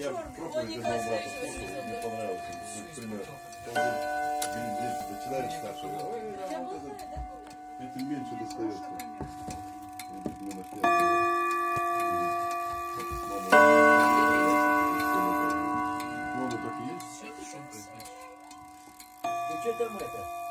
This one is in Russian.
я проповедь одного брата слушал, мне понравилось. Пример. Он дети начинают старше. Ой, а вот это, этим меньше достается. Мы нашли одного. Так, есть. Ну что там это?